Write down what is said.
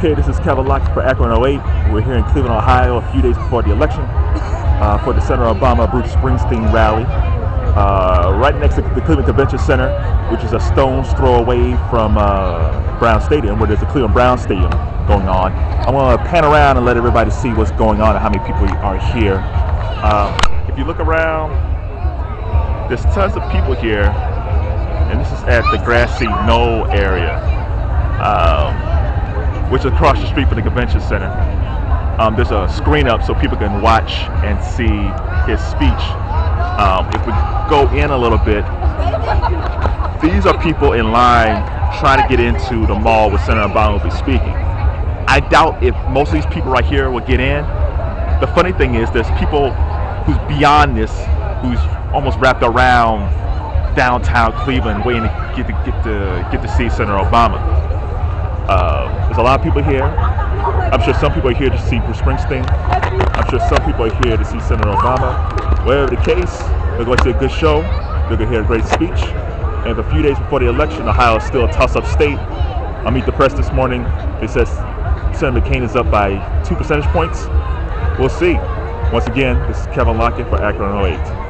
Okay, this is Kevin Lockett for Akron 08. We're here in Cleveland, Ohio, a few days before the election uh, for the Senator Obama Bruce Springsteen rally. Uh, right next to the Cleveland Convention Center, which is a stone's throw away from uh, Brown Stadium, where there's a Cleveland Brown Stadium going on. I'm going to pan around and let everybody see what's going on and how many people are here. Uh, if you look around, there's tons of people here, and this is at the grassy knoll area. Which is across the street from the convention center. Um, there's a screen up so people can watch and see his speech. Um, if we go in a little bit, these are people in line trying to get into the mall where Senator Obama will be speaking. I doubt if most of these people right here will get in. The funny thing is there's people who's beyond this, who's almost wrapped around downtown Cleveland waiting to get to get to get to see Senator Obama. Uh, there's a lot of people here. I'm sure some people are here to see Bruce Springsteen. I'm sure some people are here to see Senator Obama. Whatever the case, they're going to see a good show. They're going to hear a great speech. And a few days before the election, Ohio is still a toss-up state. I meet the press this morning. It says Senator McCain is up by two percentage points. We'll see. Once again, this is Kevin Lockett for Akron 08.